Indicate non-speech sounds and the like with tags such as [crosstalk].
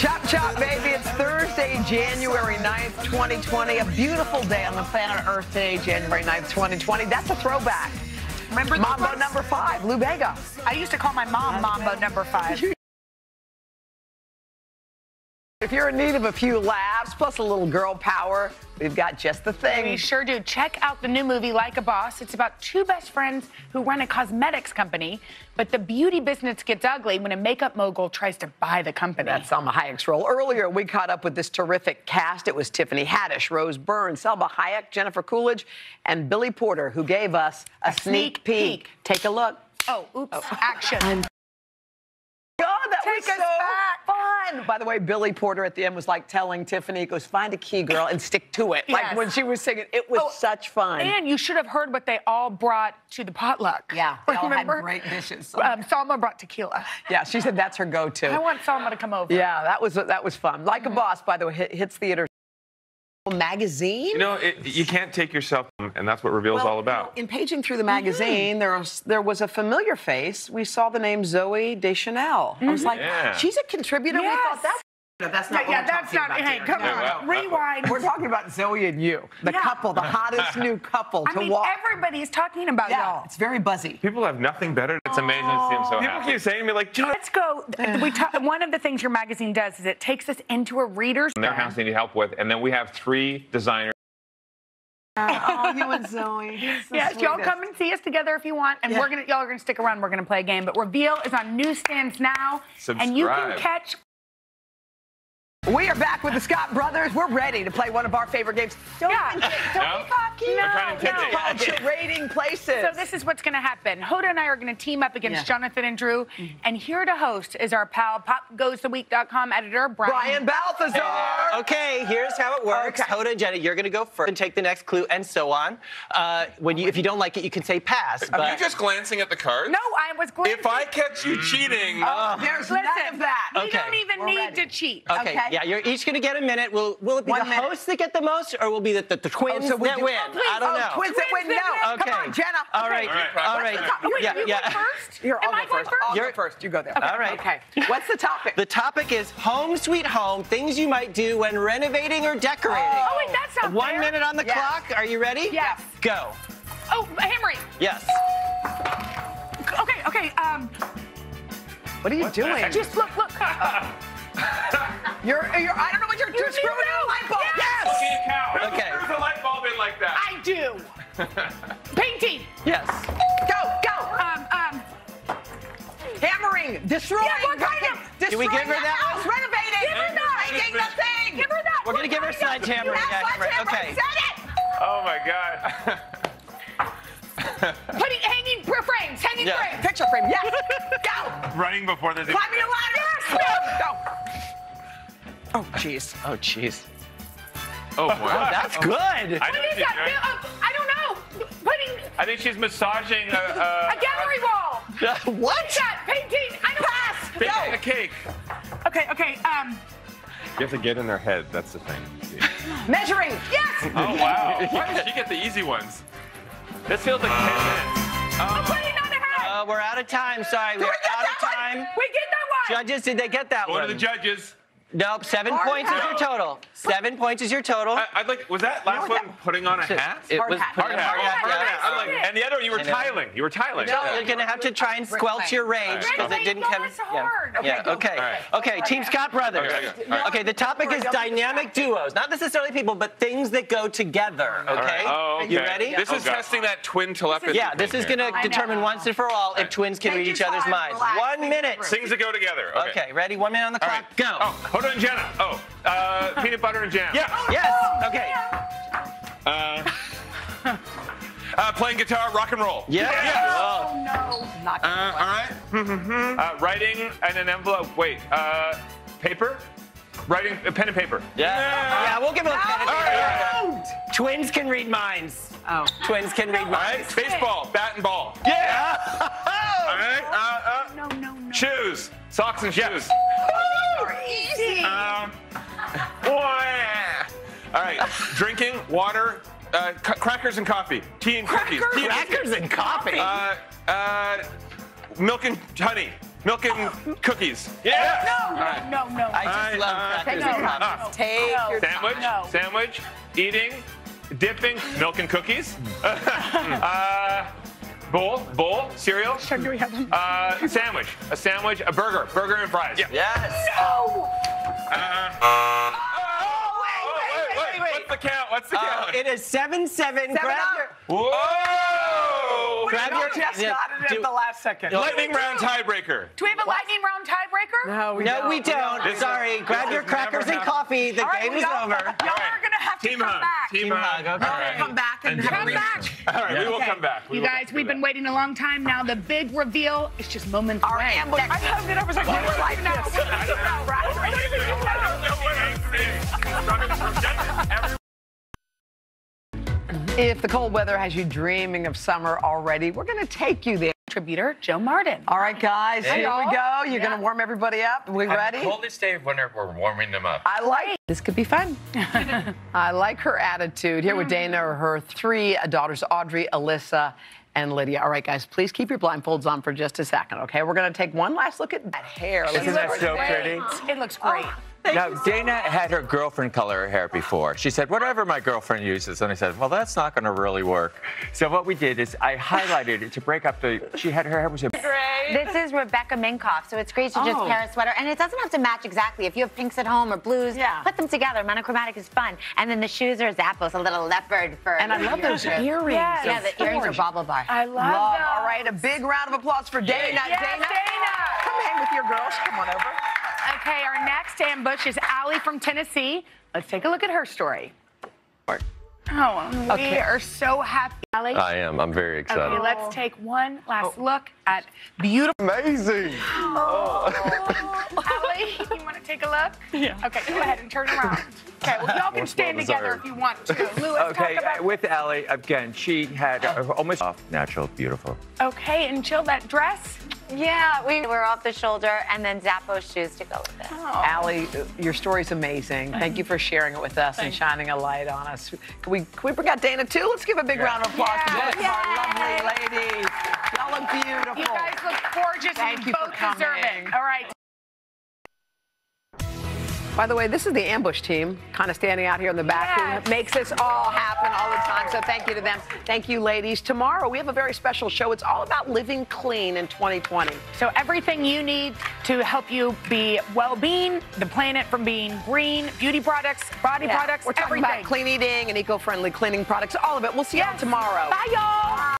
Chop chop, baby. It's Thursday, January 9th, 2020. A beautiful day on the planet Earth day, January 9th, 2020. That's a throwback. Remember Mambo ones? number five, Lou Bega. I used to call my mom Mambo number five. [laughs] If you're in need of a few laughs plus a little girl power, we've got just the thing. We sure do. Check out the new movie Like a Boss. It's about two best friends who run a cosmetics company, but the beauty business gets ugly when a makeup mogul tries to buy the company. That's Salma Hayek's role. Earlier, we caught up with this terrific cast. It was Tiffany Haddish, Rose Byrne, Salma Hayek, Jennifer Coolidge, and Billy Porter, who gave us a, sneak, sneak peek. peek. Take a look. oh, oops, oh. action. God, that Take was us so fun. By the way, Billy Porter at the end was like telling Tiffany, goes, find a key, girl, and stick to it. Like when she was singing, it was Oh, such fun. And you should have heard what they all brought to the potluck. yeah, they all had great dishes. Um, Salma brought tequila. yeah, she said that's her go-to. I want Salma to come over. yeah, that was that was fun. Like Mm-hmm. a Boss, by the way, hits hits Magazine. You know, it, you can't take yourself, and that's what Reveal's Well, all about. you know, in paging through the Mm-hmm. magazine, there was there was a familiar face. We saw the name Zooey Deschanel. I was like, Yeah. she's a contributor. We Mm-hmm. Thought that's. No, that's Yeah, not. what yeah, we're that's not. about Hey, here. come No, on. well. Rewind. We're talking about Zoe and you, the Yeah. couple, the hottest [laughs] new couple I to mean, walk. everybody is talking about yeah, y'all. it's very buzzy. People have nothing better. It's amazing to see them so happy. People happy. keep saying to me like, John, Let's go. We talk, one of the things your magazine does is it takes us into a reader's their house they need help with, and then we have three designers. Uh, oh, you and Zoe. [laughs] It's the Yes, y'all come and see us together if you want, and Yeah. we're gonna y'all are gonna stick around. We're gonna play a game. But Reveal is on newsstands now, and you can catch. We are back with the Scott brothers. We're ready to play one of our favorite games. Don't Yeah. even don't No? be cocky. No, I'm trying to intimidate. no. Called charading places. So this is what's gonna happen. Hoda and I are gonna team up against Yeah. Jonathan and Drew, and here to host is our pal, PopGoesTheWeek.com editor Brian. Brian Balthazar. Okay, here's how it works. Okay. Hoda and Jenna, you're going to go first and take the next clue, and so on. Uh, when you, if you don't like it, you can say pass. Are But you just glancing at the cards? No, I was glancing. If I catch you cheating, Oh, there's Listen, none of that. we Okay. don't even We're need ready. To cheat. okay, okay. yeah, you're each going to get a minute. Will Will it be One the minute. hosts that get the most, or will it be the, the, the twins so that do- win? Oh, please. I don't Oh, know. twins that win. No. win. Come Okay. on, Jenna. All Okay. right. All right. All What's right. the Oh, wait, yeah, you yeah. go first? You're Am all I go going first. first? I'll go You're- first. You go there. All right. Okay. What's the topic? The topic is home sweet home, things you might do when renovating or decorating. Oh, wait, that's not One fair. minute on the Yes. clock. Are you ready? Yes. Go. Oh, hammering. Yes. Okay, okay. Um, what are you doing? just look, look. [laughs] You're, you're, I don't know what you're doing. You Screwing do. in a light bulb. Yes. Can you? Okay. Who screws a light bulb in like that? I do. [laughs] Painting. Yes. Go, go. Um, um. Hammering. Destroying. Yeah, we're kind of- Destroying Did we give her that house. one? Renovating. Give her that. Making the thing. Give her that. We're gonna give her kind of- sledgehammer. Yeah, what okay. said it. Oh my God. [laughs] Putting hanging frames. Hanging Yeah. frames. Picture frame. Yes. [laughs] Go. Running before the. Climbing a ladder. Yes. Go. Oh, jeez. Oh, jeez. Oh boy. That's good. I What is she's that? doing- Uh, I don't know. Putting I think she's massaging [laughs] a, a, a gallery wall. what? What's that? Painting. I don't pass. baking a cake. Okay, okay. Um. You have to get in their head. That's the thing. Measuring. Yes. Oh wow. [laughs] Why did she get the easy ones? This feels like 10 minutes. I'm putting on a hat. Uh, we're out of time. Sorry, we're we get out of that time. we get that one. Judges, did they get that Go one? to the judges. Nope. Seven Hard points is your total. Seven points is your total. I, I'd like. Was that last No, one putting on a hat? It Hard was hat. putting Hard on hat. a hard Hard hat. hat. I'm like, and the other, one, you were tiling. You were tiling. No, you're gonna have to try and squelch your rage Right. because it didn't Go, come. it's Yeah. hard. Yeah. Okay, go. Okay. All right. Okay. Team Scott Brothers. Okay, okay. All right. Okay. The topic is dynamic duos, not necessarily people, but things that go together. Okay. right. Oh, okay. You ready? This is Oh, testing that twin telepathy. Yeah. This is gonna determine once and for all if twins can read each other's minds. One minute. Things that go together. Okay. Okay. Ready? One minute on the clock. Go. Oh, Oh, Hoda and Jenna. Oh, uh, peanut butter and jam. Yeah. Yes. Okay. Uh, uh, playing guitar, rock and roll. Yeah. Oh no. Not Uh, all right. uh, writing in an envelope. Wait. Uh, paper. Writing uh, pen and paper. Yeah. Yeah. We'll give them a pen. All right. All right. Twins can read minds. Oh. Twins can read All right. minds. Baseball, bat and ball. Yeah. All right. Uh, uh, No, no, no. shoes, socks and shoes. [laughs] Easy. Um, all right. Drinking, water, uh, c- crackers and coffee, tea and cookies. Crackers? Tea and Crackers and coffee. Uh, uh, milk and honey. milk and cookies. No, no, no, no. I just I- love uh, crackers Take and your coffee. time. Take No. your time. Sandwich, No. sandwich, eating, dipping, milk and cookies. [laughs] uh, bowl, bowl, cereal. Do we have them? Uh, sandwich, a sandwich, a burger, burger and fries. Yeah. Yes. No. Oh, wait, wait, wait. wait! What's the count? What's the Uh, count? it is seven seven. Grab up. your. Whoa! Grab your. just yeah, got it do- at the last second. Lightning round tiebreaker. Do we have a lightning round tiebreaker? No, we No, don't. we don't. This- Sorry. Grab your crackers and coffee. The All right, game is over. Y'all are gonna have to come hug. back. Team Team hug. hug, okay. All right. Come back and, And Come back. All right, we will Okay. come back. We You guys, come we've been waiting a long time now. The big reveal is just moments Our away. ambush- I hugged it. I was like, We're we're like like now. this. We're like now, right? If the cold weather has you dreaming of summer already, we're going to take you there. Contributor Jill Martin. All right, guys, Hey. here we go. You're Yeah. going to warm everybody up. We On ready? the coldest day of winter, we're warming them up. I like this could be fun. [laughs] I like her attitude. Here with mm. Dana are her three daughters, Audrey, Alyssa, and Lydia. All right, guys, please keep your blindfolds on for just a second, okay? We're going to take one last look at that hair. Isn't Listen that to so her pretty? It looks great. Now, Dana had her girlfriend color her hair before. She said, whatever my girlfriend uses. And I said, well, that's not going to really work. So what we did is I highlighted it to break up the, she had, her hair was a, [laughs] This is Rebecca Minkoff, so it's great to just Oh. pair a sweater. And it doesn't have to match exactly. If you have pinks at home or blues, Yeah. put them together. Monochromatic is fun. And then the shoes are Zappos, a little leopard fur. And I love those earrings. Yes. Yeah, the earrings are BaubleBar. I love, Love. those. All right, a big round of applause for Dana. Yes, Dana, Dana. come hang with your girls. Come on over. Okay, our next ambush is Allie from Tennessee. Let's take a look at her story. Oh, we Okay. are so happy, Allie. I am. I'm very excited. Okay, let's take one last oh. look at beautiful. Amazing. Oh, [laughs] Allie, you want to take a look? Yeah. Okay, go ahead and turn around. Okay, well, y'all can stand together if you want to. [laughs] Louis, okay, talk about. with Allie, again, she had a, almost off, natural, beautiful. Okay, and chill that dress. Yeah, we were off the shoulder and then Zappos shoes to go with it. Oh. Allie, your story's amazing. Mm-hmm. Thank you for sharing it with us and shining a light on us. Can we, can we bring out Dana too? Let's give a big round of applause to both of our lovely ladies. Y'all look beautiful. You guys look gorgeous Thank and you you for both deserve coming. it. All right. By the way, this is the ambush team, kind of standing out here in the back, Yes. who makes this all happen all the time. So thank you to them. Thank you, ladies. Tomorrow we have a very special show. It's all about living clean in 2020. So everything you need to help you be well-being, the planet from being green, beauty products, body Yeah, products, We're talking everything. about clean eating and eco-friendly cleaning products, all of it. We'll see you all tomorrow. Bye, y'all.